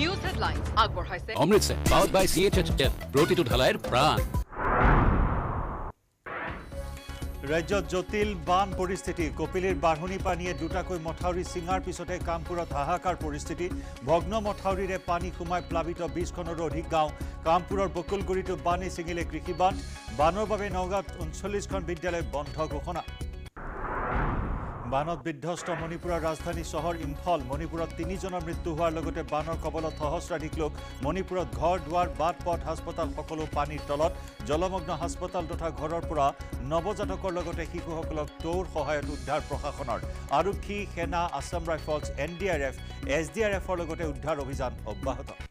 News headline আগবঢ়াইছে Amritsar powered by C H H F প্ৰতিটো ঢালাইৰ প্ৰাণ ৰাজ্যত জটিল বান পৰিস্থিতি কপিলীৰ বাঢ়নি পানীয়ে দুটাকৈ মথাউৰি ছিঙাৰ পিছতে কামপুৰত হাহাকাৰ পৰিস্থিতি ভগ্ন মথাউৰিৰে পানী সোমাই প্লাৱিত বিছখনৰো অধিক গাঁও কামপুৰৰ বকুলগুৰিতো বানে ছিঙিলে কৃষি বান বানৰ বাবে নগাঁৱত ঊনচল্লিছখন বিদ্যালয় বন্ধ ঘোষণা বানত বিধ্বস্ত মণিপুৰৰ ৰাজধানী চহৰ ইম্ফল। মণিপুৰত তিনিজনৰ মৃত্যু হোৱাৰ লগতে বানৰ কবলত সহস্ৰাধিক লোক মণিপুৰত ঘৰ দুৱাৰ বাট পথ হাস্পতাল সকলো পানীৰ তলত জলমগ্ন হাস্পতাল তথা ঘৰৰ পৰা নৱজাতকৰ লগতে শিশুসকলক টৌৰ সহায়ত উদ্ধাৰ প্ৰশাসনৰ। আৰক্ষী সেনা Assam rifles N D R F S D R এফৰ লগতে উদ্ধাৰ অভিযান অব্যাহত।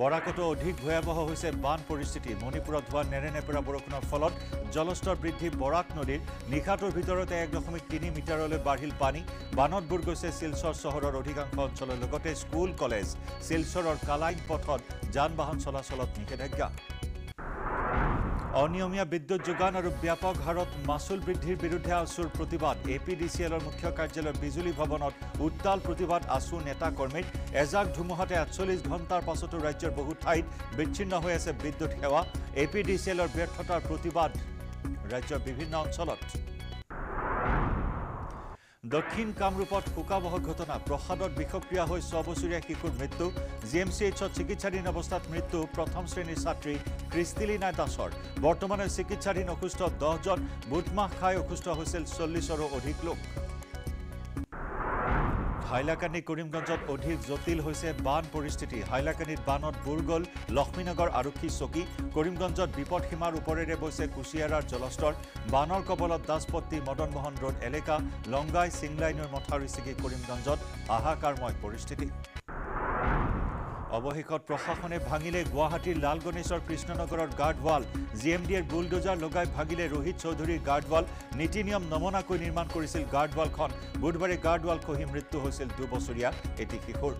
বৰাকতো অধিক ভয়াৱহ হৈছে বান পৰিস্থিতি। মণিপুৰত হোৱা নেৰেনেপেৰা বৰষুণৰ ফলত জলস্তৰ বৃদ্ধি বৰাক নদীৰ নিশাটোৰ ভিতৰতে এক দশমিক তিনি মিটাৰলৈ বাঢ়িল পানী। বানত বুৰ গৈছে শিলচৰ চহৰৰ অধিকাংশ অঞ্চলৰ লগতে স্কুল কলেজ। শিলচৰৰ কালাইন পথত যান বাহন চলাচলত নিষেধাজ্ঞা। অনিয়মীয়া বিদ্যুৎ যোগান আৰু ব্যাপক হাৰত মাচুল বৃদ্ধিৰ বিৰুদ্ধে আছুৰ প্ৰতিবাদ। এ পি ডি চি এলৰ মুখ্য কাৰ্যালয় বিজুলী ভৱনত উত্তাল প্ৰতিবাদ আছু নেতা কৰ্মীৰ। এজাক ধুমুহাতে আঠচল্লিছ ঘণ্টাৰ পাছতো ৰাজ্যৰ বহু ঠাইত বিচ্ছিন্ন হৈ আছে বিদ্যুৎ সেৱা। এ পি ডি চি এলৰ ব্যৰ্থতাৰ প্ৰতিবাদ। ৰাজ্যৰ বিভিন্ন অঞ্চলত। দক্ষিণ কামৰূপত শোকাবহ ঘটনা। প্ৰসাদত বিষক্ৰিয়া হৈ ছবছৰীয়া শিশুৰ মৃত্যু। জি এম চি এইচত চিকিৎসাধীন অৱস্থাত মৃত্যু প্ৰথম শ্ৰেণীৰ ছাত্ৰী ক্ৰিষ্টিলিনা দাসৰ। বৰ্তমানে চিকিৎসাধীন অসুস্থ দহজন বুটমাহ খাই অসুস্থ হৈছিল চল্লিছৰো অধিক লোক। হাইলাকান্দি কৰিমগঞ্জত অধিক জটিল হৈছে বান পৰিস্থিতি। হাইলাকান্দিত বানত বুৰ গ'ল লক্ষ্মীনগৰ আৰক্ষী চকী। কৰিমগঞ্জত বিপদসীমাৰ ওপৰেৰে বৈছে কুছিয়াৰাৰ জলস্তৰ। বানৰ কবলত দাসপট্টি মদন মোহন ৰোড এলেকা লংগাই চিংলাইনৰ মথাউৰি ছিগি কৰিমগঞ্জত হাহাকাৰময় পৰিস্থিতি। অৱশেষত প্ৰশাসনে ভাঙিলে গুৱাহাটীৰ লাল গণেশৰ কৃষ্ণনগৰৰ গাৰ্ডৱাল জি এম ডিৰ বুলডোজাৰ লগাই ভাঙিলে ৰোহিত চৌধুৰীৰ গাৰ্ডৱাল নীতি নিয়ম নমনাকৈ নিৰ্মাণ কৰিছিল গাৰ্ডৱালখন। বুধবাৰে গাৰ্ডৱাল খহি মৃত্যু হৈছিল দুবছৰীয়া এটি শিশুৰ।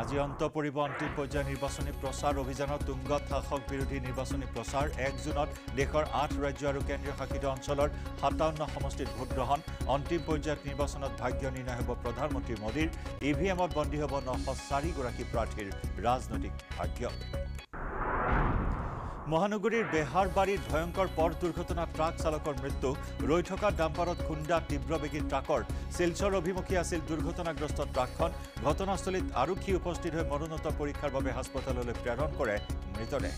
আজি অন্ত পৰিব অন্তিম পৰ্যায়ৰ নিৰ্বাচনী প্ৰচাৰ অভিযানত তুংগত শাসক বিৰোধী নিৰ্বাচনী প্ৰচাৰ এক জুনত দেশৰ আঠ ৰাজ্য আৰু কেন্দ্ৰীয় শাসিত অঞ্চলৰ সাতাৱন্ন সমষ্টিত ভোটগ্ৰহণ অন্তিম পৰ্যায়ত নিৰ্বাচনত ভাগ্য নিৰ্ণয় হ'ব প্ৰধানমন্ত্ৰী মোদীৰ ই ভি এমত বন্দী হ'ব নশ চাৰিগৰাকী প্ৰাৰ্থীৰ ৰাজনৈতিক ভাগ্য। মহানগৰীৰ বেহাৰবাৰীত ভয়ংকৰ পথ দুৰ্ঘটনাত ট্ৰাক চালকৰ মৃত্যু ৰৈ থকা ডাম্পাৰত খুন্দা তীব্ৰবেগী ট্ৰাকৰ। শিলচৰ অভিমুখী আছিল দুৰ্ঘটনাগ্ৰস্ত ট্ৰাকখন। ঘটনাস্থলীত আৰক্ষী উপস্থিত হৈ মৰণোত্তৰ পৰীক্ষাৰ বাবে হাস্পতাললৈ প্ৰেৰণ কৰে মৃতদেহ।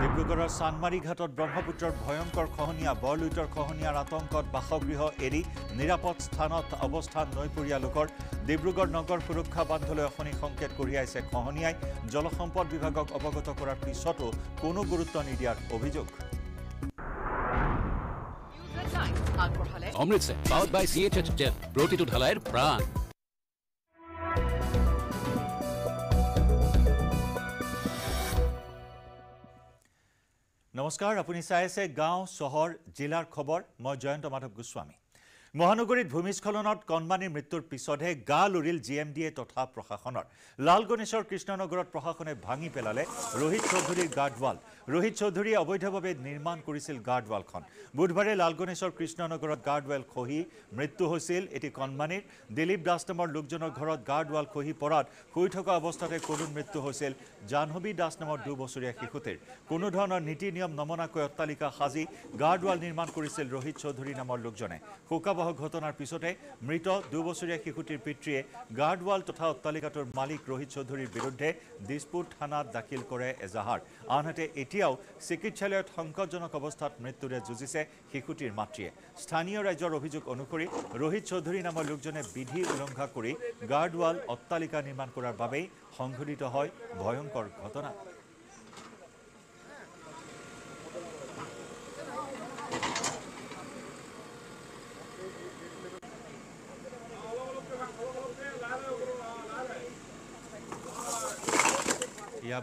ডিব্ৰুগড়ৰ চানমাৰী ঘাটত ব্ৰহ্মপুত্ৰৰ ভয়ংকৰ খহনীয়া বৰলুইতৰ খহনীয়াৰ আতংকত বাসগৃহ এৰি নিৰাপদ স্থানত অৱস্থান নৈপৰীয়া লোকৰ ডিব্ৰুগড় নগৰ সুৰক্ষা বান্ধলৈ অশনি সংকেত কঢ়িয়াইছে খহনীয়াই জলসম্পদ বিভাগক অৱগত কৰাৰ পিছতো কোনো গুৰুত্ব নিদিয়াৰ অভিযোগ। Amritsar powered by C H H F নমস্কাৰ আপুনি চাই আছে গাঁও চহৰ জিলাৰ খবৰ। মই জয়ন্ত মাধৱ গোস্বামী। মহানগৰীত ভূমিস্খলনত কণমানিৰ মৃত্যুৰ পিছতহে গা লুৰিল জি এম ডি এ তথা প্ৰশাসনৰ। লাল গণেশৰ কৃষ্ণনগৰত প্ৰশাসনে ভাঙি পেলালে ৰোহিত চৌধুৰীৰ গাৰ্ডৱাল। ৰোহিত চৌধুৰীয়ে অবৈধভাৱে নিৰ্মাণ কৰিছিল গাৰ্ডৱালখন। বুধবাৰে লাল গণেশৰ কৃষ্ণনগৰত গাৰ্ডৱাল খহি মৃত্যু হৈছিল। এটি কণমানিৰ। দিলীপ দাস নামৰ লোকজনৰ ঘৰত গাৰ্ডৱাল খহি পৰাত শুই থকা অৱস্থাতে কৰুণ মৃত্যু হৈছিল। জাহ্নৱী দাস নামৰ দুবছৰীয়া শিশুটিৰ। কোনো ধৰণৰ নীতি নিয়ম নমনাকৈ অট্টালিকা সাজি গাৰ্ডৱাল নিৰ্মাণ কৰিছিল ৰোহিত চৌধুৰী নামৰ লোকজনে। শোকাবহ ঘটনাৰ পিছতে মৃত দুবছৰীয়া শিশুটিৰ পিতৃয়ে গাৰ্ডৱাল তথা অট্টালিকাটোৰ মালিক ৰোহিত চৌধুৰীৰ বিৰুদ্ধে দিছপুৰ থানাত দাখিল কৰে এজাহাৰ। আনহাতে এতিয়াও চিকিৎসালয়ত সংকটজনক অৱস্থাত মৃত্যুৰে যুঁজিছে শিশুটিৰ মাতৃয়ে। স্থানীয় ৰাইজৰ অভিযোগ অনুসৰি ৰোহিত চৌধুৰী নামৰ লোকজনে বিধি উলংঘা কৰি গাৰ্ডৱাল অট্টালিকা নিৰ্মাণ কৰাৰ বাবেই সংঘটিত হয় ভয়ংকৰ ঘটনা।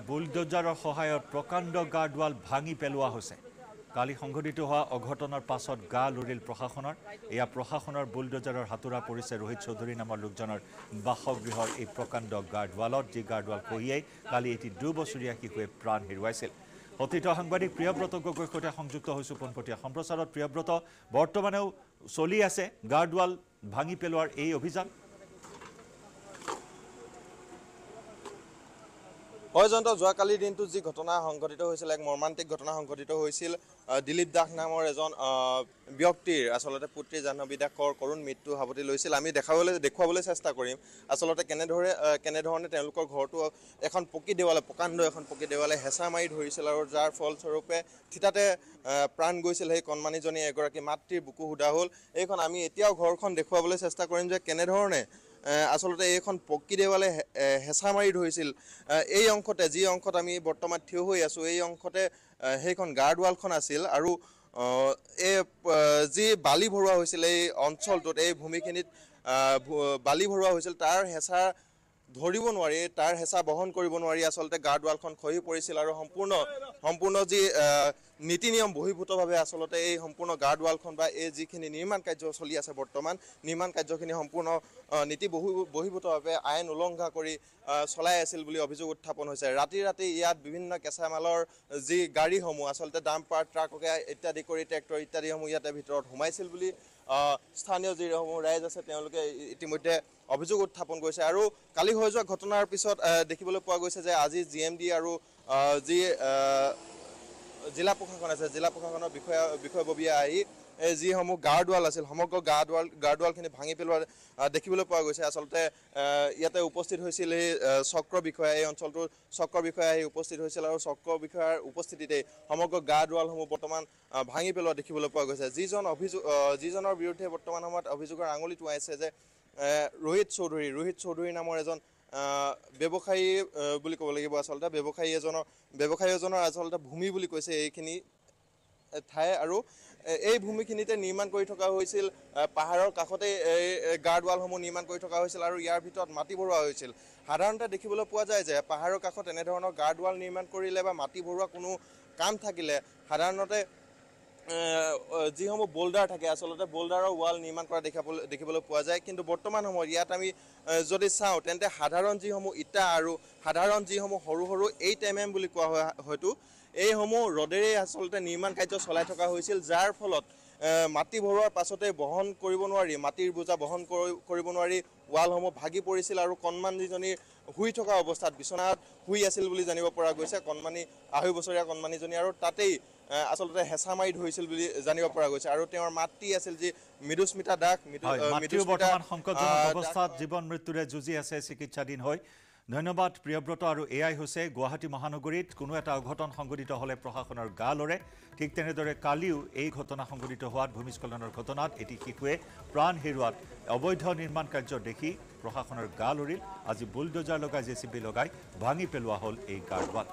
বুলডোজাৰৰ সহায়ত প্ৰকাণ্ড গাৰ্ডৱাল ভাঙি পেলোৱা হৈছে। কালি সংঘটিত হোৱা অঘটনৰ পাছত গা লুৰিল প্ৰশাসনৰ। এয়া প্ৰশাসনৰ বুলডোজাৰৰ হাতোৰা পৰিছে ৰোহিত চৌধুৰী নামৰ লোকজনৰ বাসগৃহৰ এই প্ৰকাণ্ড গাৰ্ডৱালত যি গাৰ্ডৱাল কঢ়িয়াই কালি এটি দুবছৰীয়া শিশুৱে প্ৰাণ হেৰুৱাইছিল। অতীত সাংবাদিক প্ৰিয়ব্ৰত গগৈৰ সৈতে সংযুক্ত হৈছোঁ পোনপটীয়া সম্প্ৰচাৰত। প্ৰিয়ব্ৰত বৰ্তমানেও চলি আছে গাৰ্ডৱাল ভাঙি পেলোৱাৰ এই অভিযান। হয় জয়ন্ত যোৱাকালিৰ দিনটোত যি ঘটনা সংঘটিত হৈছিল এক মৰ্মান্তিক ঘটনা সংঘটিত হৈছিল দিলীপ দাস নামৰ এজন ব্যক্তিৰ আচলতে পুত্ৰী জাহ্নৱী দাসৰ কৰুণ মৃত্যু সাৱটি লৈছিল। আমি দেখাবলৈ দেখুৱাবলৈ চেষ্টা কৰিম। আচলতে কেনেদৰে কেনেধৰণে তেওঁলোকৰ ঘৰটো এখন পকী দেৱালে প্ৰকাণ্ড এখন পকী দেৱালে হেঁচা মাৰি ধৰিছিল আৰু যাৰ ফলস্বৰূপে থিতাতে প্ৰাণ গৈছিল সেই কণমানিজনী এগৰাকী মাতৃৰ বুকু সোধা হ'ল। এইখন আমি এতিয়াও ঘৰখন দেখুৱাবলৈ চেষ্টা কৰিম যে কেনেধৰণে আচলতে এইখন পকী দেৱালে হেঁচা মাৰি ধৰিছিল। এই অংশতে যি অংশত আমি বৰ্তমান থিয় হৈ আছোঁ এই অংশতে সেইখন গাৰ্ড ৱালখন আছিল আৰু এই যি বালি ভৰোৱা হৈছিল এই অঞ্চলটোত এই ভূমিখিনিত বালি ভৰোৱা হৈছিল তাৰ হেঁচা ধৰিব নোৱাৰি তাৰ হেঁচা বহন কৰিব নোৱাৰি আচলতে গাৰ্ড ৱালখন খহি পৰিছিল আৰু সম্পূৰ্ণ সম্পূৰ্ণ যি নীতি নিয়ম বহিৰ্ভূতভাৱে আচলতে এই সম্পূৰ্ণ গাৰ্ড ৱালখন বা এই যিখিনি নিৰ্মাণ কাৰ্য চলি আছে বৰ্তমান নিৰ্মাণ কাৰ্যখিনি সম্পূৰ্ণ নীতি বহি বহিৰ্ভূতভাৱে আইন উলংঘা কৰি চলাই আছিল বুলি অভিযোগ উত্থাপন হৈছে। ৰাতি ৰাতি ইয়াত বিভিন্ন কেঁচা মালৰ যি গাড়ীসমূহ আচলতে ডাম্পাৰ ট্ৰাককে ইত্যাদি কৰি ট্ৰেক্টৰ ইত্যাদিসমূহ ইয়াতে ভিতৰত সোমাইছিল বুলি স্থানীয় যিসমূহ ৰাইজ আছে তেওঁলোকে ইতিমধ্যে অভিযোগ উত্থাপন কৰিছে। আৰু কালি হৈ যোৱা ঘটনাৰ পিছত দেখিবলৈ পোৱা গৈছে যে আজি জি এম ডি আৰু যি জিলা প্ৰশাসন আছে জিলা প্ৰশাসনৰ বিষয়া বিষয়ববীয়া আহি যিসমূহ গাৰ্ড ৱাল আছিল সমগ্ৰ গাৰ্ড ৱাল গাৰ্ড ৱালখিনি ভাঙি পেলোৱা দেখিবলৈ পোৱা গৈছে। আচলতে ইয়াতে উপস্থিত হৈছিল আহ, চক্ৰ বিষয়া এই অঞ্চলটোৰ চক্ৰ বিষয়া আহি উপস্থিত হৈছিল আৰু চক্ৰ বিষয়াৰ উপস্থিতিতেই সমগ্ৰ গাৰ্ড ৱালসমূহ বৰ্তমান ভাঙি পেলোৱা দেখিবলৈ পোৱা গৈছে। যিজন অভিযোগ যিজনৰ বিৰুদ্ধে বৰ্তমান সময়ত অভিযোগৰ আঙুলি টোৱাইছে যে ৰোহিত চৌধুৰী ৰোহিত চৌধুৰী নামৰ এজন ব্যৱসায়ী বুলি ক'ব লাগিব আচলতে। ব্যৱসায়ী এজনৰ ব্যৱসায়ী এজনৰ আচলতে ভূমি বুলি কৈছে এইখিনি ঠাই আৰু এই ভূমিখিনিতে নিৰ্মাণ কৰি থকা হৈছিল পাহাৰৰ কাষতে এই গাৰ্ড ৱালসমূহ নিৰ্মাণ কৰি থকা হৈছিল আৰু ইয়াৰ ভিতৰত মাটি ভৰোৱা হৈছিল। সাধাৰণতে দেখিবলৈ পোৱা যায় যে পাহাৰৰ কাষত এনেধৰণৰ গাৰ্ড ৱাল নিৰ্মাণ কৰিলে বা মাটি ভৰোৱা কোনো কাম থাকিলে সাধাৰণতে যিসমূহ বল্ডাৰ থাকে আচলতে বল্ডাৰৰ ৱাল নিৰ্মাণ কৰা দেখাবলৈ দেখিবলৈ পোৱা যায়। কিন্তু বৰ্তমান সময়ত ইয়াত আমি যদি চাওঁ তেন্তে সাধাৰণ যিসমূহ ইটা আৰু সাধাৰণ যিসমূহ সৰু সৰু এইট এম এম বুলি কোৱা হয় হয়তো এইসমূহ ৰদেৰে আচলতে নিৰ্মাণ কাৰ্য চলাই থকা হৈছিল যাৰ ফলত মাটি ভৰোৱাৰ পাছতে বহন কৰিব নোৱাৰি মাটিৰ বোজা বহন কৰি- কৰিব নোৱাৰি ৱালসমূহ ভাগি পৰিছিল আৰু কণমানিজনীৰ শুই থকা অৱস্থাত বিচনাত শুই আছিল বুলি জানিব পৰা গৈছে কণমানি আঢ়ৈ বছৰীয়া কণমানিজনী আৰু তাতেই আচলতে হেঁচা মাৰি ধৰিছিল বুলি জানিব পৰা গৈছে আৰু তেওঁৰ মাতৃ আছিল যি মৃদুস্মিতা দাস মৃদু হয় মৃদুস্মিতা, জীৱন মৃত্যুৰে যুঁজি আছে চিকিৎসাধীন হৈ। ধন্যবাদ প্ৰিয়ব্ৰত আৰু এয়াই হৈছে গুৱাহাটী মহানগৰীত। কোনো এটা অঘটন সংঘটিত হ'লে প্ৰশাসনৰ গা লৰে। ঠিক তেনেদৰে কালিও এই ঘটনা সংঘটিত হোৱাত ভূমিস্খলনৰ ঘটনাত এটি শিশুৱে প্ৰাণ হেৰুৱাত অবৈধ নিৰ্মাণ কাৰ্য দেখি প্ৰশাসনৰ গা লৰিল। আজি বুলডোজাৰ লগাই জে চি বি লগাই ভাঙি পেলোৱা হ'ল এই গাৰ্ডৱাল।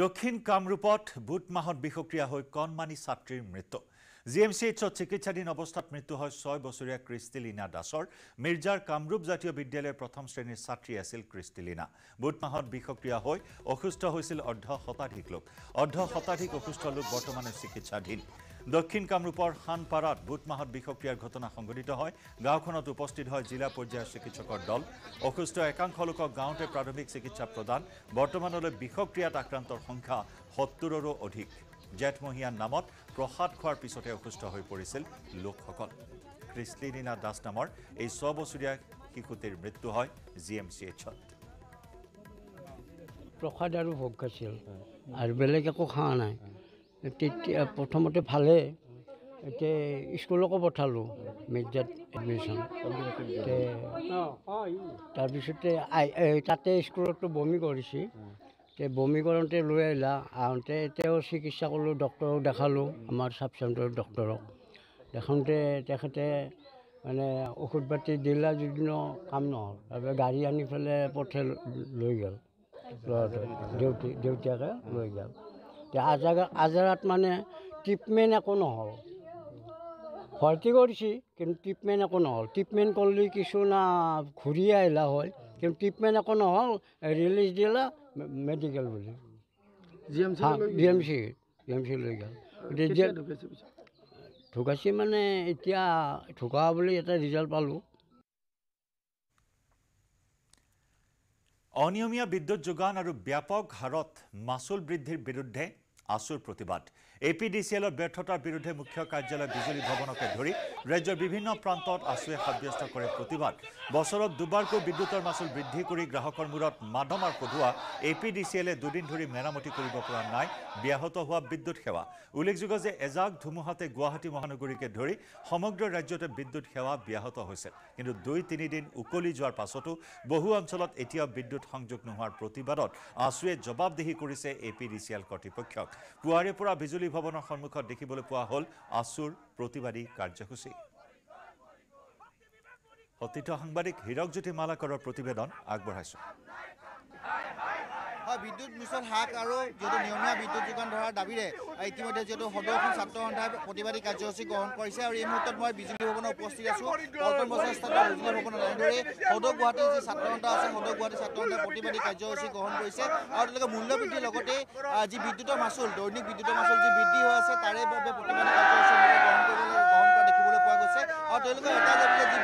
দক্ষিণ কামৰূপত বুধ মাহত বিষক্ৰিয়া হৈ কণমানি ছাত্ৰীৰ মৃত্যু। জি এম চি এইচত চিকিৎসাধীন অৱস্থাত মৃত্যু হয় ছয় বছৰীয়া ক্ৰিষ্টিলিনা দাসৰ। মিৰ্জাৰ কামৰূপ জাতীয় বিদ্যালয়ৰ প্ৰথম শ্ৰেণীৰ ছাত্ৰী আছিল ক্ৰিষ্টিলিনা। বুধ মাহত বিষক্ৰিয়া হৈ অসুস্থ হৈছিল অৰ্ধ শতাধিক লোক। অৰ্ধ শতাধিক অসুস্থ লোক বৰ্তমানে চিকিৎসাধীন। দক্ষিণ কামৰূপৰ শানপাৰাত বুধ মাহত বিষক্ৰিয়াৰ ঘটনা সংঘটিত হয়। গাঁওখনত উপস্থিত হয় জিলা পৰ্যায়ৰ চিকিৎসকৰ দল। অসুস্থ একাংশ লোকক গাঁৱতে প্ৰাথমিক চিকিৎসা প্ৰদান। বৰ্তমানলৈ বিষক্ৰিয়াত আক্ৰান্তৰ সংখ্যা সত্তৰৰো অধিক। জেঠমহীয়াৰ নামত প্ৰসাদ খোৱাৰ পিছতে অসুস্থ হৈ পৰিছিল লোকসকল। ক্ৰিষ্টিলিনা দাস নামৰ এই ছবছৰীয়া শিশুটিৰ মৃত্যু হয় জি এম চি এইচত প্ৰসাদ আৰু ভোগ খাইছিল। আৰু বেলেগ একো খোৱা নাই। তেতিয়া প্ৰথমতে ভালে এতিয়া স্কুলকো পঠালোঁ মিৰ্জাত এডমিশ্যন তাৰপিছতে তাতে স্কুলতো বমি কৰিছে। তে বমি কৰোঁতে লৈ আহিলা। আহোঁতে তেওঁ চিকিৎসা কৰিলোঁ ডক্টৰক দেখালোঁ আমাৰ চাব চেণ্টাৰৰ ডক্টৰক দেখাওঁতে তেখেতে মানে ঔষধ পাতি দিলা যদিও কাম নহ'ল। তাৰপৰা গাড়ী আনি পেলাই পঠাই লৈ গ'ল। ল'ৰাটো দেউতি দেউতাকে লৈ গ'ল। আজাৰ আজাৰত মানে ট্ৰিটমেণ্ট একো নহ'ল। ভৰ্তি কৰিছে কিন্তু ট্ৰিটমেণ্ট একো নহ'ল। ট্ৰিটমেণ্ট কৰিলে কিছু না ঘূৰি আহিলা হয় কিন্তু ট্ৰিটমেণ্ট একো নহ'ল ৰিলিজ দিলা মেডিকেল বুলি। G M C G M C লৈ গ'ল। ঢুকাইছে মানে এতিয়া ঢুকা বুলি এটা ৰিজাল্ট পালোঁ। অনিয়মীয়া বিদ্যুৎ যোগান আৰু ব্যাপক হাৰত মাচুল বৃদ্ধিৰ বিৰুদ্ধে আছুৰ প্ৰতিবাদ এ পি ডি চি এলৰ ব্যৰ্থতাৰ বিৰুদ্ধে মুখ্য কাৰ্যালয় বিজুলী ভৱনকে ধৰি ৰাজ্যৰ বিভিন্ন প্ৰান্তত আছুৱে সাব্যস্ত কৰে প্ৰতিবাদ। বছৰত দুবাৰকৈ বিদ্যুতৰ মাচুল বৃদ্ধি কৰি গ্ৰাহকৰ মূৰত মাধমাৰ কঢ়োৱা এ পি ডি চি এলে দুদিন ধৰি মেৰামতি কৰিব পৰা নাই ব্যাহত হোৱা বিদ্যুৎ সেৱা। উল্লেখযোগ্য যে এজাক ধুমুহাতে গুৱাহাটী মহানগৰীকে ধৰি সমগ্ৰ ৰাজ্যতে বিদ্যুৎ সেৱা ব্যাহত হৈছে। কিন্তু দুই তিনিদিন উকলি যোৱাৰ পাছতো বহু অঞ্চলত এতিয়াও বিদ্যুৎ সংযোগ নোহোৱাৰ প্ৰতিবাদত আছুৱে জবাবদিহি কৰিছে A P D C L কৰ্তৃপক্ষক। পুৱাৰে পৰা বিজুলী ভৱনৰ সন্মুখত দেখিবলৈ পোৱা হ'ল আছুৰ প্ৰতিবাদী কাৰ্যসূচী। সতীৰ্থ সাংবাদিক হীৰকজ্যোতি মালাকৰৰ প্ৰতিবেদন আগবঢ়াইছোঁ। হয় বিদ্যুৎ মিছন হ্ৰাস আৰু যিহেতু নিয়মীয়া বিদ্যুৎ যোগান ধৰাৰ দাবীৰে ইতিমধ্যে যিহেতু সদৌ অসম ছাত্ৰ সন্থাই প্ৰতিবাদী কাৰ্যসূচী গ্ৰহণ কৰিছে আৰু এই মুহূৰ্তত মই বিজুলী ভৱনত উপস্থিত আছোঁ। পল্টন বজাৰ স্থানত বিজুলী ভৱনত এনেদৰে সদৌ গুৱাহাটীৰ যি ছাত্ৰ সন্থা আছে সদৌ গুৱাহাটী ছাত্ৰ সন্থাই প্ৰতিবাদী কাৰ্যসূচী গ্ৰহণ কৰিছে। আৰু তেওঁলোকে মূল্যবৃদ্ধিৰ লগতে আহ, যি বিদ্যুতৰ মাচুল দৈনিক বিদ্যুতৰ মাচুল যি বৃদ্ধি হৈ আছে তাৰে বাবে প্ৰতিবাদী কাৰ্যসূচী গ্ৰহণ কৰিবলৈ গ্ৰহণ কৰা দেখিবলৈ পোৱা গৈছে। আৰু তেওঁলোকে এটা যে যি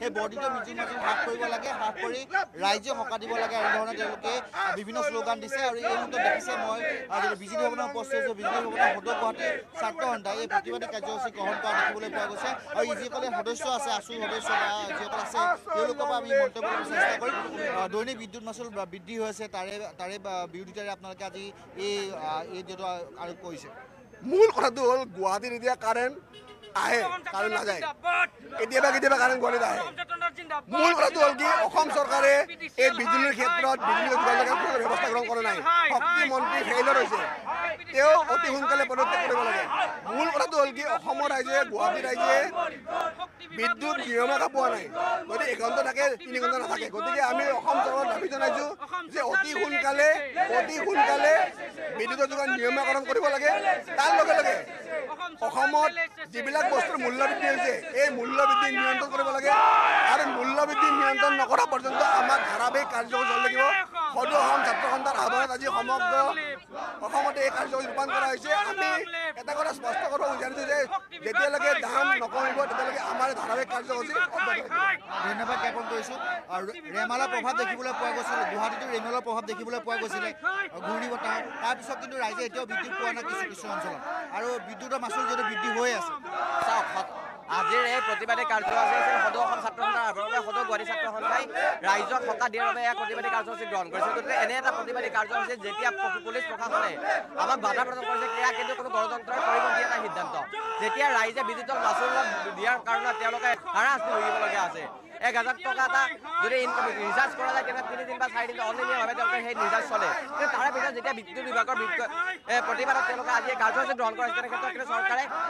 সেই বৰ্ধিত বিদ্যুৎ মাচুল হ্ৰাস কৰিব লাগে হ্ৰাস কৰি ৰাইজে সকাহ দিব লাগে এনেধৰণে তেওঁলোকে বিভিন্ন শ্লোগান দিছে আৰু এই মুহূৰ্তত দেখিছে মই বিজুলী ভৱনত উপস্থিত হৈছোঁ বিজুলী ভৱনৰ সদৌ গুৱাহাটী ছাত্ৰ সন্থাই এই প্ৰতিবাদী কাৰ্যসূচী গ্ৰহণ কৰা দেখিবলৈ পোৱা গৈছে। আৰু যিসকলে সদস্য আছে আছুৰ সদস্য বা যিসকল আছে তেওঁলোকৰ পৰা আমি মন্তব্য চেষ্টা কৰিম। দৈনিক বিদ্যুৎ মাচুল বৃদ্ধি হৈ আছে তাৰে তাৰে বিৰোধিতাৰে আপোনালোকে আজি এই এই আৰোপ কৰিছে। মূল কথাটো হ'ল গুৱাহাটীত এতিয়া কাৰেণ্ট আহে কাৰেণ্ট নাযায়। কেতিয়াবা কেতিয়াবা কাৰেণ্ট গুৱাহাটীত আহে মূল কথাটো হ'ল কি অসম চৰকাৰে এই বিজুলীৰ ক্ষেত্ৰত বিজুলী কোনো ব্যৱস্থা গ্ৰহণ কৰা নাই। শক্তি মন্ত্ৰী ফেইলৰ হৈছে। তেওঁ অতি সোনকালে পদত্যাগ কৰিব লাগে। মূল কথাটো হ'ল কি অসমৰ ৰাইজে গুৱাহাটী ৰাইজে বিদ্যুৎ নিয়মীয়াকৈ পোৱা নাই। গতিকে এঘণ্টা থাকে তিনি ঘণ্টা নাথাকে। গতিকে আমি অসম চৰকাৰক দাবী জনাইছোঁ যে অতি সোনকালে অতি সোনকালে বিদ্যুতৰ যোগান নিয়মীয়াকৰণ কৰিব লাগে। তাৰ লগে লগে অসমত যিবিলাক বস্তুৰ মূল্য বৃদ্ধি হৈছে এই মূল্য বৃদ্ধি নিয়ন্ত্ৰণ কৰিব লাগে। আৰু মূল্য বৃদ্ধি নিয়ন্ত্ৰণ নকৰা পৰ্যন্ত আমাৰ ধাৰাবাহিক কাৰ্যসূচী চলি থাকিব। সদৌ অসম ছাত্ৰ সন্থাৰ আহ্বানত আজি সমগ্ৰ অসমতে এই কাৰ্যসূচী ৰূপায়ণ কৰা হৈছে। আমি এটা কথা স্পষ্ট কৰিব বিচাৰিছোঁ যে যেতিয়ালৈকে দাম নকমিব তেতিয়ালৈকে আমাৰ ধাৰাবাহিক কাৰ্যসূচী ধন্যবাদ জ্ঞাপন কৰিছোঁ। আৰু ৰেমালৰ প্ৰভাৱ দেখিবলৈ পোৱা গৈছিল গুৱাহাটীতো ৰেমালৰ প্ৰভাৱ দেখিবলৈ পোৱা গৈছিলে ঘূৰ্ণী বতাহ। তাৰপিছত কিন্তু ৰাইজে এতিয়াও বিদ্যুৎ পোৱা নাই কিছু কিছু অঞ্চলত। আৰু বিদ্যুতৰ মাচুল যিহেতু বৃদ্ধি হৈ আছে। চাওক। আজিৰ এই প্ৰতিবাদী কাৰ্যসূচী আছিল সদৌ অসম ছাত্ৰ সন্থাৰ আহ্বানৰ সদৌ গুৱাহাটী ছাত্ৰ সন্থাই ৰাইজক সকাহ দিয়াৰ বাবে এক প্ৰতিবাদী কাৰ্যসূচী গ্ৰহণ কৰিছে গতিকে এনে এটা প্ৰতিবাদী কাৰ্যসূচী যেতিয়া পুলিচ প্ৰশাসনে আমাক বাধা প্ৰদান কৰিছে সেয়া কিন্তু কোনো গণতন্ত্ৰৰ পৰিপন্থী এটা সিদ্ধান্ত। যেতিয়া ৰাইজে বিদ্যুতক মাচুল দিয়াৰ কাৰণত তেওঁলোকে হাৰাশাস্তি ভুগিবলগীয়া আছে। এক হাজাৰ টকা এটা যদি ৰিচাৰ্জ কৰা যায় তেন্তে তিনিদিন বা চাৰিদিন অনিয়মীয়াভাৱে তেওঁলোকে সেই ৰিচাৰ্জ চলে। কিন্তু তাৰে পিছত যেতিয়া বিদ্যুৎ বিভাগৰ প্ৰতিবাদত তেওঁলোকে আজি এই কাৰ্যসূচী গ্ৰহণ কৰিছে তেনে ক্ষেত্ৰত কিন্তু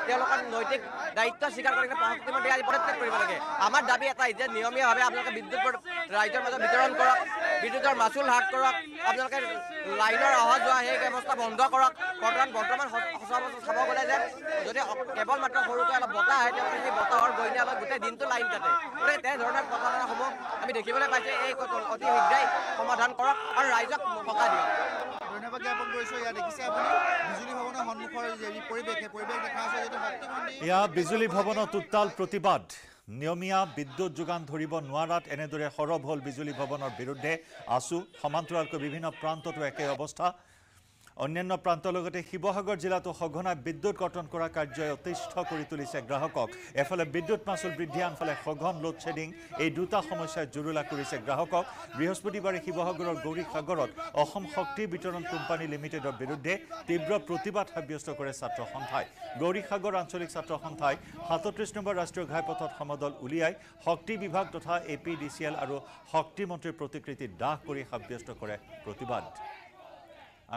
তেওঁলোকৰ নৈতিক দায়িত্ব স্বীকাৰ কৰি মন্ত্ৰী আজি পদত্যাগ লাগে। আমাৰ দাবী এটাই যে নিয়মীয়াভাৱে আপোনালোকে বিদ্যুৎ ৰাইজৰ মাজত বিতৰণ কৰক বিদ্যুতৰ মাচুল হ্ৰাস কৰক আপোনালোকে লাইনৰ অহা যোৱা সেই ব্যৱস্থা বন্ধ কৰক। বৰ্তমান বৰ্তমান চাব গ'লে যে যদি কেৱল মাত্ৰ সৰুকৈ অলপ বতাহ আহে তেওঁলোকে সেই বতাহৰ গইনালৈ গোটেই দিনটো লাইন কাটে। গতিকে তেনেধৰণৰ ঘটনাসমূহ আমি দেখিবলৈ পাইছোঁ এই অতি শীঘ্ৰেই সমাধান কৰক আৰু ৰাইজক সকাহ দিয়ক। ধন্যবাদ জ্ঞাপন কৰিছোঁ। ইয়াত দেখিছে আপুনি বিজুলী ভৱনৰ সন্মুখৰ যি পৰিৱেশ সেই পৰিৱেশ দেখা আছে যিহেতু শক্তিমন্ত্ৰী এয়া বিজুলী ভৱনত উত্তাল প্ৰতিবাদ। নিয়মীয়া বিদ্যুৎ যোগান ধৰিব নোৱাৰাত এনেদৰে সৰব হ'ল বিজুলী ভৱনৰ বিৰুদ্ধে। আছু সমান্তৰালকৈ বিভিন্ন প্ৰান্ততো একে অৱস্থা। অন্যান্য প্ৰান্তৰ লগতে শিৱসাগৰ জিলাতো সঘনাই বিদ্যুৎ কৰ্তন কৰা কাৰ্যই অতিষ্ঠ কৰি তুলিছে গ্ৰাহকক। এফালে বিদ্যুৎ মাচুল বৃদ্ধি আনফালে সঘন লোডশ্বেডিং এই দুটা সমস্যাই জুৰুলা কৰিছে গ্ৰাহকক। বৃহস্পতিবাৰে শিৱসাগৰৰ গৌৰীসাগৰত অসম শক্তি বিতৰণ কোম্পানী লিমিটেডৰ বিৰুদ্ধে তীব্ৰ প্ৰতিবাদ সাব্যস্ত কৰে ছাত্ৰ সন্থাই গৌৰীসাগৰ আঞ্চলিক ছাত্ৰ সন্থাই সাতত্ৰিছ নম্বৰ ৰাষ্ট্ৰীয় ঘাইপথত সমদল উলিয়াই শক্তি বিভাগ তথা A P D C L আৰু শক্তি মন্ত্ৰীৰ প্ৰতিকৃতি দাহ কৰি সাব্যস্ত কৰে প্ৰতিবাদ।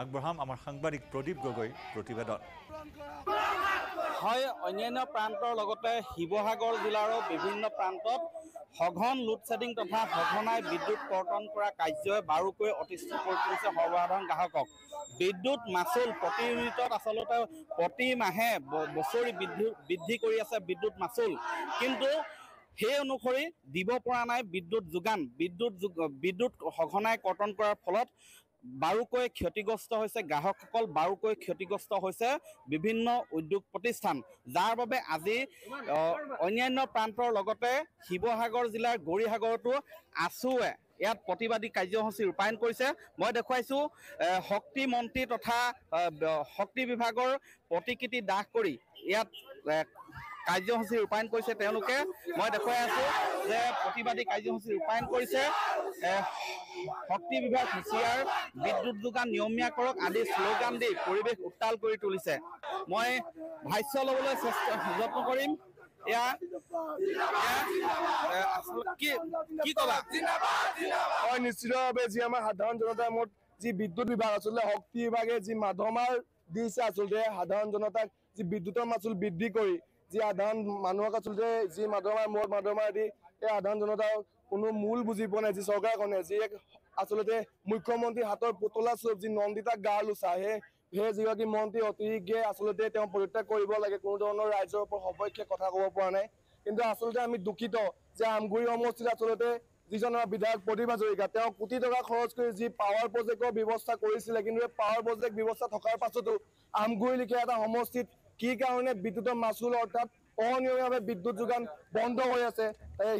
আগবঢ়াম আমাৰ সাংবাদিক প্ৰদীপ গগৈৰ প্ৰতিবেদন হয় অন্যান্য প্ৰান্তৰ লগতে শিৱসাগৰ জিলাৰো বিভিন্ন প্ৰান্তত সঘন লোডশ্বেডিং তথা সঘনাই বিদ্যুৎ কৰ্তন কৰা কাৰ্যই বাৰুকৈ অতিষ্ঠ কৰি তুলিছে সৰ্বসাধাৰণ গ্ৰাহকক। বিদ্যুৎ মাচুল প্ৰতি ইউনিটত আচলতে প্ৰতি মাহে বছৰি বৃদ্ধি বৃদ্ধি কৰি আছে বিদ্যুৎ মাচুল। কিন্তু সেই অনুসৰি দিব পৰা নাই বিদ্যুৎ যোগান। বিদ্যুৎ বিদ্যুৎ সঘনাই কৰ্তন কৰাৰ ফলত বাৰুকৈ ক্ষতিগ্ৰস্ত হৈছে গ্ৰাহকসকল বাৰুকৈ ক্ষতিগ্ৰস্ত হৈছে বিভিন্ন উদ্যোগ প্ৰতিষ্ঠান। যাৰ বাবে আজি অন্যান্য প্ৰান্তৰ লগতে শিৱসাগৰ জিলাৰ গৌৰীসাগৰতো আছুৱে ইয়াত প্ৰতিবাদী কাৰ্যসূচী ৰূপায়ণ কৰিছে। মই দেখুৱাইছোঁ শক্তি মন্ত্ৰী তথা শক্তি বিভাগৰ প্ৰতিকৃতি দাহ কৰি ইয়াত কাৰ্যসূচী ৰূপায়ণ কৰিছে তেওঁলোকে। মই দেখুৱাই আছো যে প্ৰতিবাদী কাৰ্যসূচী ৰূপায়ণ কৰিছে। শক্তি বিভাগ হুঁচিয়াৰ বিদ্যুৎ যোগান নিয়মীয়া কৰক আদি শ্লোগান দি পৰিৱেশ উত্তাল কৰি তুলিছে। মই ভাষ্য ল'বলৈ চেষ্টা যত্ন কৰিম। হয় নিশ্চিতভাৱে যি আমাৰ সাধাৰণ জনতাৰ মত যি বিদ্যুৎ বিভাগ আচলতে শক্তি বিভাগে যি মাধমাৰ দিছে আচলতে সাধাৰণ জনতাক যি বিদ্যুতৰ মাচুল বৃদ্ধি কৰি যি সাধাৰণ মানুহক আচলতে যি মাধমাৰ মূৰত মাধমাৰ দি এই সাধাৰণ জনতাৰ কোনো মূল বুজি পোৱা নাই যি চৰকাৰখনে যি এক আচলতে মুখ্যমন্ত্ৰী হাতৰ পুতলা স্বৰূপ যি নন্দিতা গালোচা সেই সেই যিগৰাকী মন্ত্ৰী অতি শীঘ্ৰে আচলতে তেওঁ পদত্যাগ কৰিব লাগে কোনো ধৰণৰ ৰাইজৰ ওপৰত সপক্ষে কথা ক'ব পৰা নাই। কিন্তু আচলতে আমি দুখিত যে আমগুৰি সমষ্টিত আচলতে যিজন আমাৰ বিধায়ক প্ৰতিভা হাজৰিকা তেওঁ কোটি টকা খৰচ কৰি যি পাৱাৰ প্ৰজেক্টৰ ব্যৱস্থা কৰিছিলে কিন্তু এই পাৱাৰ প্ৰজেক্ট ব্যৱস্থা থকাৰ পাছতো আমগুৰি লিখীয়া এটা সমষ্টিত কি কাৰণে বিদ্যুতৰ মাচুল অৰ্থাৎ অনিয়মীয়াভাৱে বিদ্যুৎ যোগান বন্ধ হৈ আছে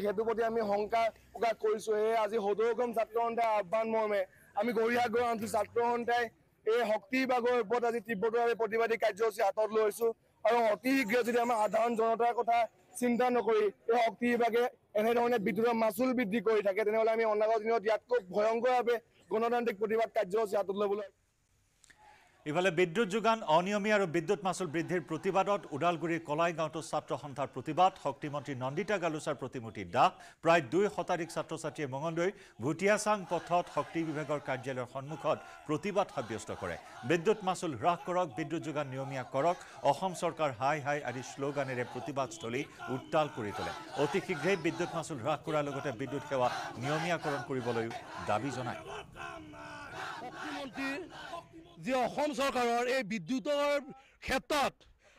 সেইটোৰ প্ৰতি আমি শংকা প্ৰকাশ কৰিছো। সেয়ে আজি সদৌ অসম ছাত্ৰ সন্থাৰ আহ্বান মৰ্মে আমি গৰিয়া গ্ৰহণ ছাত্ৰ সন্থাই এই শক্তি বিভাগৰ ওপৰত আজি তীব্ৰতাৰে প্ৰতিবাদী কাৰ্যসূচী হাতত লৈছো আৰু অতি শীঘ্ৰে যদি আমাৰ সাধাৰণ জনতাৰ কথা চিন্তা নকৰি এই শক্তি বিভাগে এনেধৰণে বিদ্যুতৰ মাচুল বৃদ্ধি কৰি থাকে তেনেহ'লে আমি অনাগত দিনত ইয়াতকৈ ভয়ংকৰভাৱে গণতান্ত্ৰিক প্ৰতিবাদ কাৰ্যসূচী হাতত ল'বলৈ ইফালে বিদ্যুৎ যোগান অনিয়মীয়া আৰু বিদ্যুৎ মাচুল বৃদ্ধিৰ প্ৰতিবাদত ওদালগুৰিৰ কলাই গাঁৱতো ছাত্ৰ সন্থাৰ প্ৰতিবাদ শক্তিমন্ত্ৰী নন্দিতা গালোচাৰ প্ৰতিমূৰ্তি দাহ প্ৰায় দুই শতাধিক ছাত্ৰ ছাত্ৰীয়ে মঙলদৈ ভুটীয়াচাং পথত শক্তি বিভাগৰ কাৰ্যালয়ৰ সন্মুখত প্ৰতিবাদ সাব্যস্ত কৰে। বিদ্যুৎ মাচুল হ্ৰাস কৰক বিদ্যুৎ যোগান নিয়মীয়া কৰক অসম চৰকাৰ হাই হাই আদি শ্লোগানেৰে প্ৰতিবাদস্থলী উত্তাল কৰি তোলে। অতি শীঘ্ৰেই বিদ্যুৎ মাচুল হ্ৰাস কৰাৰ লগতে বিদ্যুৎ সেৱা নিয়মীয়াকৰণ কৰিবলৈও দাবী জনায়। যি অসম চৰকাৰৰ এই বিদ্যুতৰ ক্ষেত্ৰত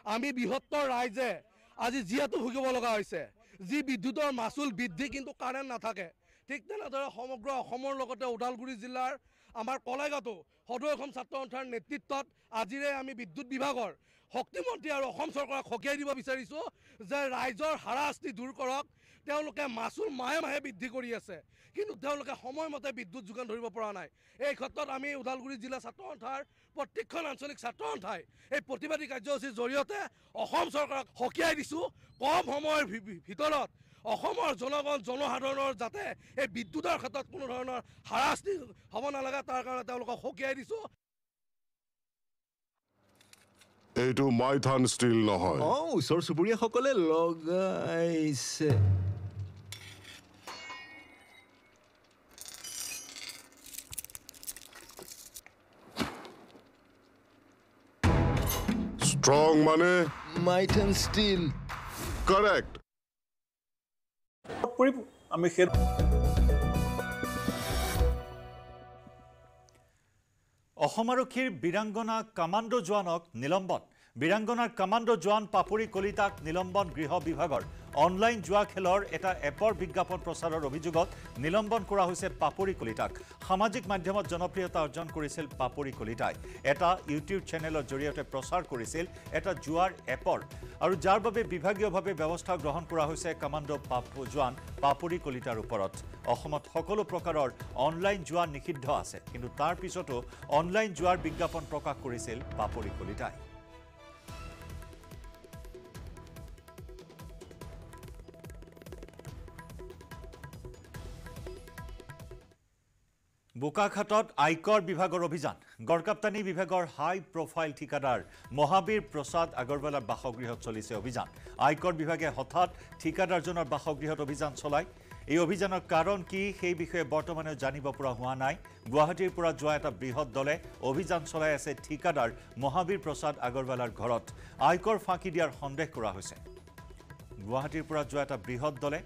আমি বৃহত্তৰ ৰাইজে আজি যিহেতু ভুগিব লগা হৈছে। যি বিদ্যুতৰ মাচুল বৃদ্ধি কিন্তু কাৰেণ্ট নাথাকে। ঠিক তেনেদৰে সমগ্ৰ অসমৰ লগতে ওদালগুৰি জিলাৰ আমাৰ কলাইগাঁতো সদৌ অসম ছাত্ৰ সন্থাৰ নেতৃত্বত আজিৰে আমি বিদ্যুৎ বিভাগৰ শক্তিমন্ত্ৰী আৰু অসম চৰকাৰক সকীয়াই দিব বিচাৰিছোঁ যে ৰাইজৰ হাৰাশাস্তি দূৰ কৰক। তেওঁলোকে মাচুল মাহে মাহে বৃদ্ধি কৰি আছে। কিন্তু তেওঁলোকে সময়মতে বিদ্যুৎ যোগান ধৰিব পৰা নাই। এই ক্ষেত্ৰত আমি ওদালগুৰি জিলা ছাত্ৰ সন্থাৰ প্ৰত্যেকখন আঞ্চলিক ছাত্ৰ সন্থাই এই প্ৰতিবাদী কাৰ্যসূচীৰ জৰিয়তে অসম চৰকাৰক সকীয়াই দিছোঁ কম সময়ৰ ভিতৰত অসমৰ জনগণ জনসাধাৰণৰ যাতে এই বিদ্যুতৰ ক্ষেত্ৰত কোনো ধৰণৰ হাৰাশাস্তি হ'ব নালাগে তাৰ কাৰণে তেওঁলোকক সকীয়াই দিছোঁ। এইটো মাইথান ষ্টীল নহয়। অঁ ওচৰ চুবুৰীয়াসকলে লগাইছে। ষ্ট্ৰং মানে মাইথান ষ্টীল কাৰেক্ট আমি সেই অসম আৰক্ষীৰ বীৰাংগনা কামাণ্ডো জোৱানক নিলম্বন। বীৰাংগনাৰ কামাণ্ডো জোৱান পাপৰি কলিতাক নিলম্বন গৃহ বিভাগৰ অনলাইন জুৱা খেলৰ এটা এপৰ বিজ্ঞাপন প্ৰচাৰৰ অভিযোগত নিলম্বন কৰা হৈছে পাপৰি কলিতাক। সামাজিক মাধ্যমত জনপ্ৰিয়তা অৰ্জন কৰিছিল পাপৰি কলিতাই। এটা ইউটিউব চেনেলৰ জৰিয়তে প্ৰচাৰ কৰিছিল এটা জুৱাৰ এপৰ। আৰু যাৰ বাবে বিভাগীয়ভাৱে ব্যৱস্থা গ্ৰহণ কৰা হৈছে কামাণ্ডো পাপ জোৱান পাপৰি কলিতাৰ ওপৰত। অসমত সকলো প্ৰকাৰৰ অনলাইন জুৱা নিষিদ্ধ আছে। কিন্তু তাৰ পিছতো অনলাইন জুৱাৰ বিজ্ঞাপন প্ৰকাশ কৰিছিল পাপৰি কলিতাই। বোকাখাটত আয়কৰ বিভাগৰ অভিযান। গড়কাপ্তানী বিভাগৰ হাই প্ৰফাইল ঠিকাদাৰ মহাবীৰ প্ৰসাদ আগৰৱালাৰ বাসগৃহত চলিছে অভিযান। আয়কৰ বিভাগে হঠাৎ ঠিকাদাৰজনৰ বাসগৃহত অভিযান চলায়। এই অভিযানৰ কাৰণ কি সেই বিষয়ে বৰ্তমানেও জানিব পৰা হোৱা নাই। গুৱাহাটীৰ পৰা যোৱা এটা বৃহৎ দলে অভিযান চলাই আছে ঠিকাদাৰ মহাবীৰ প্ৰসাদ আগৰৱালাৰ ঘৰত। আয়কৰ ফাঁকি দিয়াৰ সন্দেহ কৰা হৈছে। গুৱাহাটীৰ পৰা যোৱা এটা বৃহৎ দলে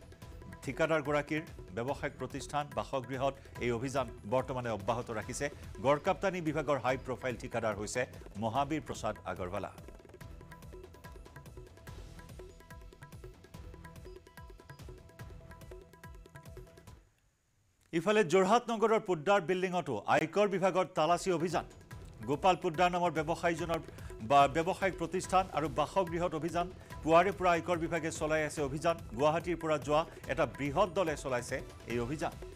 ঠিকাদাৰগৰাকীৰ ব্যৱসায়িক প্ৰতিষ্ঠান বাসগৃহত এই অভিযান বৰ্তমানে অব্যাহত ৰাখিছে। গড়কাপ্তানী বিভাগৰ হাই প্ৰফাইল ঠিকাদাৰ হৈছে মহাবীৰ প্ৰসাদ আগৰৱালা। ইফালে যোৰহাট নগৰৰ পোদ্দাৰ বিল্ডিঙতো আয়কৰ বিভাগৰ তালাচী অভিযান। গোপাল পোদ্দাৰ নামৰ ব্যৱসায়ীজনৰ বা ব্যৱসায়িক প্ৰতিষ্ঠান আৰু বাসগৃহত অভিযান পুৱাৰে পৰা আয়কৰ বিভাগে চলাই আছে অভিযান গুৱাহাটীৰ পৰা যোৱা এটা বৃহৎ দলে চলাইছে এই অভিযান।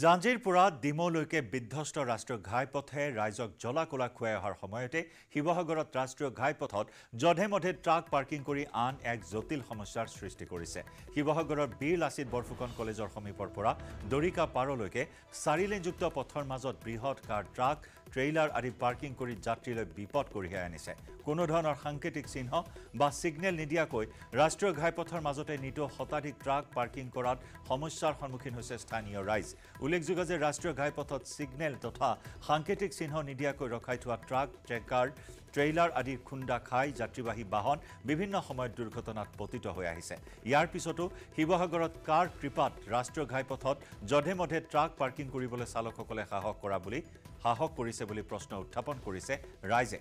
জাঞ্জীৰ পৰা ডিমৌলৈকে বিধ্বস্ত ৰাষ্ট্ৰীয় ঘাইপথে ৰাইজক জ্বলা কলা খুৱাই অহাৰ সময়তে শিৱসাগৰত ৰাষ্ট্ৰীয় ঘাইপথত যধে মধে ট্ৰাক পাৰ্কিং কৰি আন এক জটিল সমস্যাৰ সৃষ্টি কৰিছে। শিৱসাগৰৰ বীৰ লাচিত বৰফুকন কলেজৰ সমীপৰ পৰা দৰিকা পাৰলৈকে চাৰিলেনযুক্ত পথৰ মাজত বৃহৎ কাৰ ট্ৰাক ট্ৰেইলাৰ আদি পাৰ্কিং কৰি যাত্ৰীলৈ বিপদ কঢ়িয়াই আনিছে। কোনো ধৰণৰ সাংকেতিক চিহ্ন বা ছিগনেল নিদিয়াকৈ ৰাষ্ট্ৰীয় ঘাইপথৰ মাজতে নিতৌ শতাধিক ট্ৰাক পাৰ্কিং কৰাত সমস্যাৰ সন্মুখীন হৈছে স্থানীয় ৰাইজ। উল্লেখযোগ্য যে ৰাষ্ট্ৰীয় ঘাইপথত ছিগনেল তথা সাংকেতিক চিহ্ন নিদিয়াকৈ ৰখাই থোৱা ট্ৰাক ট্ৰেকাৰ ট্ৰেইলাৰ আদিৰ খুন্দা খাই যাত্ৰীবাহী বাহন বিভিন্ন সময়ত দুৰ্ঘটনাত পতিত হৈ আহিছে। ইয়াৰ পিছতো শিৱসাগৰত কাৰ কৃপাত ৰাষ্ট্ৰীয় ঘাইপথত যধে মধে ট্ৰাক পাৰ্কিং কৰিবলৈ চালকসকলে সাহস কৰা বুলি সাহস কৰিছে বুলি প্ৰশ্ন উত্থাপন কৰিছে ৰাইজে।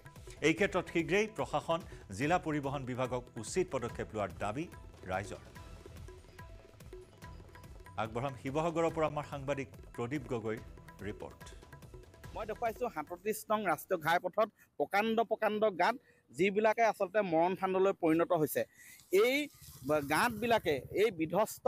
এই ক্ষেত্ৰত শীঘ্ৰেই প্ৰশাসন জিলা পৰিবহণ বিভাগক উচিত পদক্ষেপ লোৱাৰ দাবী ৰাইজৰ। আগবঢ়াম। শিৱসাগৰৰ পৰা আমাৰ সাংবাদিক প্ৰদীপ গগৈৰ ৰিপৰ্ট। মই দেখুৱাইছোঁ সাতত্ৰিছ নং ৰাষ্ট্ৰীয় ঘাইপথত প্ৰকাণ্ড প্ৰকাণ্ড গাঁত যিবিলাকে আচলতে মৰণ ফান্দলৈ পৰিণত হৈছে। এই গাঁতবিলাকে এই বিধ্বস্ত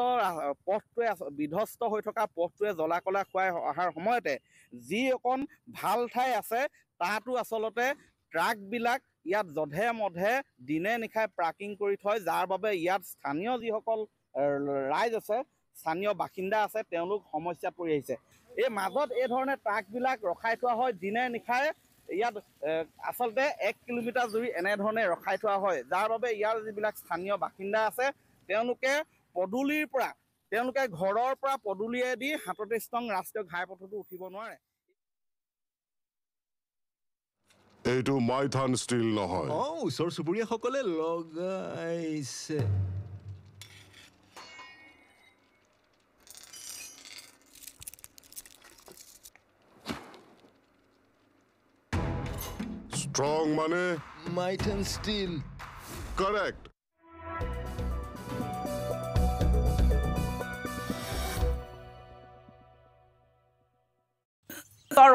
পথটোৱে বিধ্বস্ত হৈ থকা পথটোৱে জ্বলা কলা খুৱাই অহাৰ সময়তে যি অকণ ভাল ঠাই আছে তাতো আচলতে ট্ৰাকবিলাক ইয়াত যধে মধে দিনে নিশাই পাৰ্কিং কৰি থয় যাৰ বাবে ইয়াত স্থানীয় যিসকল ৰাইজ আছে স্থানীয় বাসিন্দা আছে তেওঁলোক সমস্যাত পৰি আহিছে। এই মাজত এই ধৰণে ট্ৰাকবিলাক ৰখাই থোৱা হয় দিনে নিশাই। ইয়াত আচলতে এক কিলোমিটাৰ জুৰি এনেধৰণে ৰখাই থোৱা হয়। যাৰ বাবে ইয়াৰ যিবিলাক স্থানীয় বাসিন্দা আছে তেওঁলোকে পদূলিৰ পৰা তেওঁলোকে ঘৰৰ পৰা পদূলিয়েদি সাতত্ৰিছ নং ৰাষ্ট্ৰীয় ঘাইপথতো উঠিব নোৱাৰে। এইটো মাইথান ষ্টীল নহয়। অঁ ওচৰ চুবুৰীয়াসকলে লগাইছে। ষ্ট্ৰং মানে মাইথান ষ্টীল কাৰেক্ট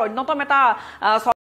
অন্যতম এটা আহ,